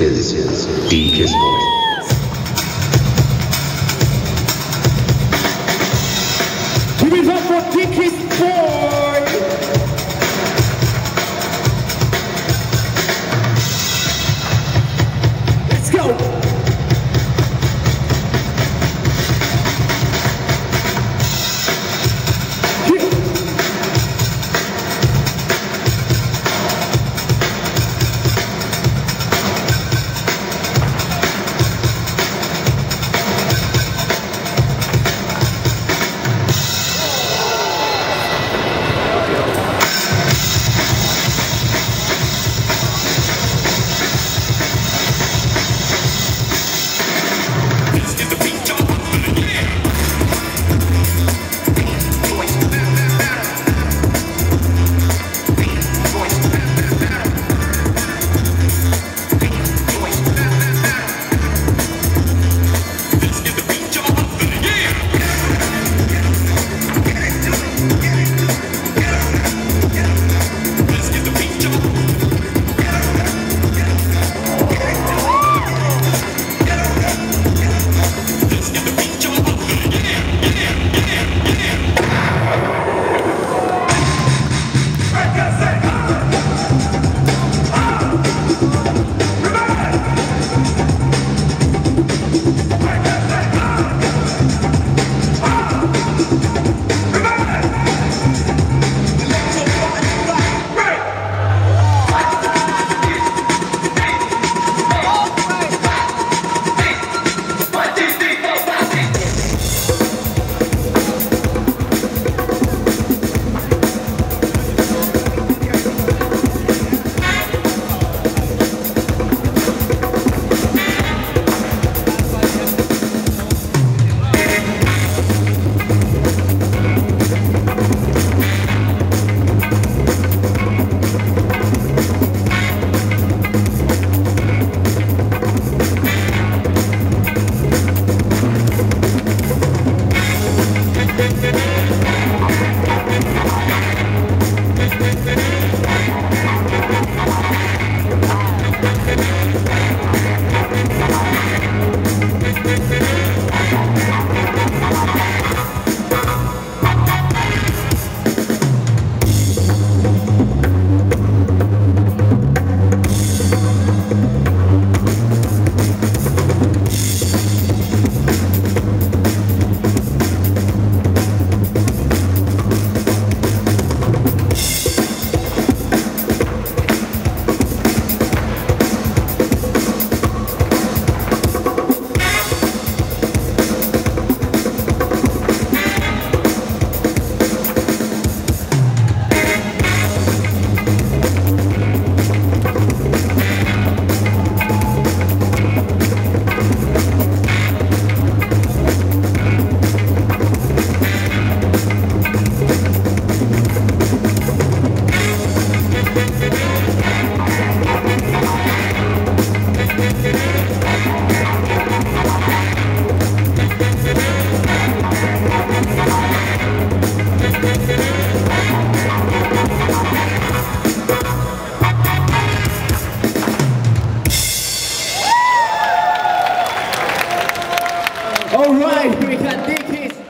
is D-Kiss Boy. Give it up for Dickies Boy! All right, we can got Dickies.